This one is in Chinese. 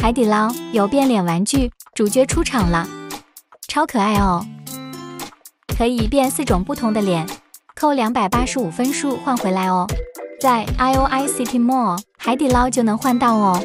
海底捞有变脸玩具，主角出场了，超可爱哦！可以变四种不同的脸，扣两百八十五分数换回来哦。在 IOI City Mall 海底捞就能换到哦。